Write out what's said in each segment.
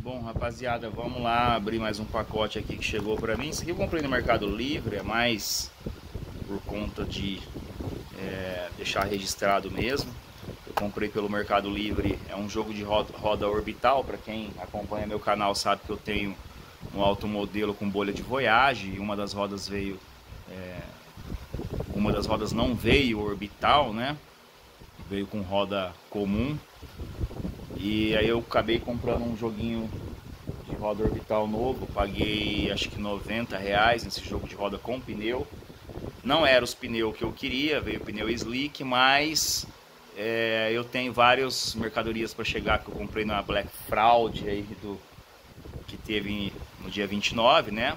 Bom, rapaziada, vamos lá abrir mais um pacote aqui que chegou pra mim. Isso aqui eu comprei no Mercado Livre, é mais por conta de é, deixar registrado mesmo. Eu comprei pelo Mercado Livre, é um jogo de roda, roda orbital. Para quem acompanha meu canal sabe que eu tenho um automodelo com bolha de Voyage e uma das rodas veio... É, uma das rodas não veio orbital, né? Veio com roda comum. E aí eu acabei comprando um joguinho de roda orbital novo. Paguei acho que 90 reais nesse jogo de roda com pneu. Não era os pneus que eu queria, veio pneu slick, mas é, eu tenho várias mercadorias para chegar que eu comprei na Black Fraud aí do que teve no dia 29, né?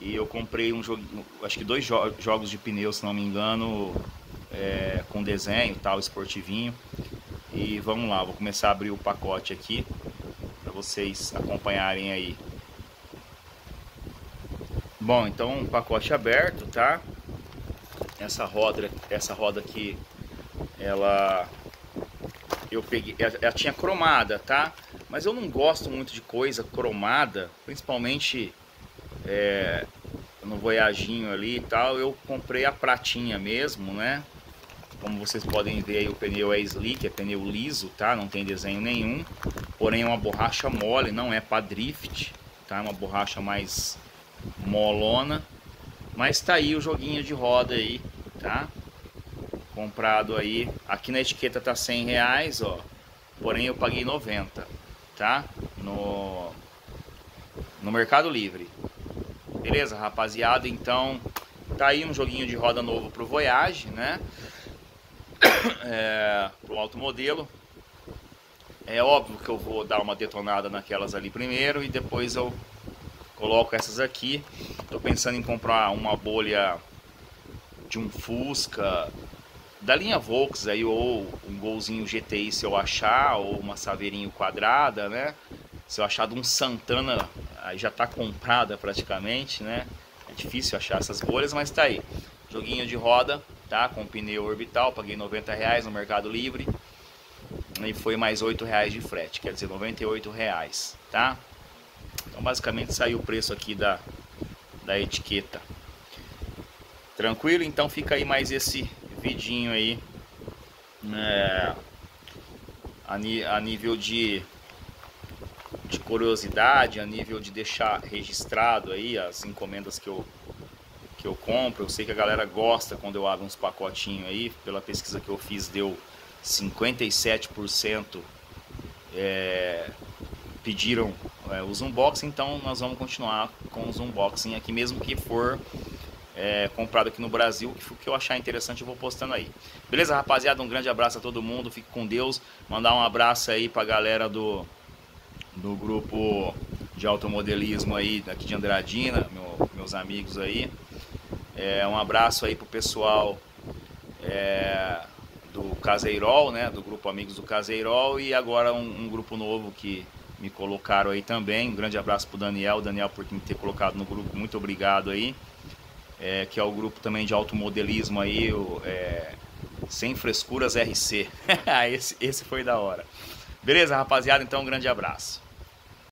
E eu comprei um jogo, acho que dois jo jogos de pneus, se não me engano, é, com desenho, tal, esportivinho. E vamos lá, vou começar a abrir o pacote aqui para vocês acompanharem aí. Bom, então um pacote aberto, tá? essa roda, essa roda aqui, ela eu peguei, ela tinha cromada, tá? Mas eu não gosto muito de coisa cromada, principalmente é, no voyaginho ali e tal. Eu comprei a pratinha mesmo, né? Como vocês podem ver aí, o pneu é slick, é pneu liso, tá? Não tem desenho nenhum. Porém, é uma borracha mole, não é para drift, tá? É uma borracha mais molona. Mas tá aí o joguinho de roda aí, tá? Comprado aí, aqui na etiqueta tá 100 reais, ó. Porém eu paguei 90, tá? No, no Mercado Livre. Beleza, rapaziada? Então, tá aí um joguinho de roda novo pro Voyage, né? É, pro alto modelo. É óbvio que eu vou dar uma detonada naquelas ali primeiro e depois eu coloco essas aqui. Tô pensando em comprar uma bolha de um Fusca da linha Volks aí ou um golzinho GTI se eu achar ou uma saveirinho quadrada, né? Se eu achar de um Santana, aí já tá comprada praticamente, né? É difícil achar essas bolhas, mas tá aí. Joguinho de roda, tá? Com pneu orbital, paguei 90 reais no Mercado Livre. E foi mais 8 reais de frete, quer dizer, 98 reais, tá? Então basicamente saiu o preço aqui da, da etiqueta. Tranquilo? Então fica aí mais esse vidinho aí. É, a, a nível de, de curiosidade, a nível de deixar registrado aí as encomendas que eu, que eu compro. Eu sei que a galera gosta quando eu abro uns pacotinhos aí. Pela pesquisa que eu fiz deu 57% é, pediram é, os unboxing, então nós vamos continuar com os unboxing aqui, mesmo que for é, comprado aqui no Brasil, que, que eu achar interessante eu vou postando aí. Beleza, rapaziada? Um grande abraço a todo mundo, fique com Deus. Mandar um abraço aí pra galera do, do grupo de automodelismo aí daqui de Andradina, meu, meus amigos aí. É, um abraço aí pro pessoal é, do Caseirol, né? Do grupo Amigos do Caseirol e agora um, um grupo novo que me colocaram aí também. Um grande abraço pro Daniel, Daniel por me ter colocado no grupo, muito obrigado aí. É, que é o grupo também de automodelismo aí, o, é, Sem Frescuras RC. esse, esse foi da hora. Beleza, rapaziada? Então um grande abraço.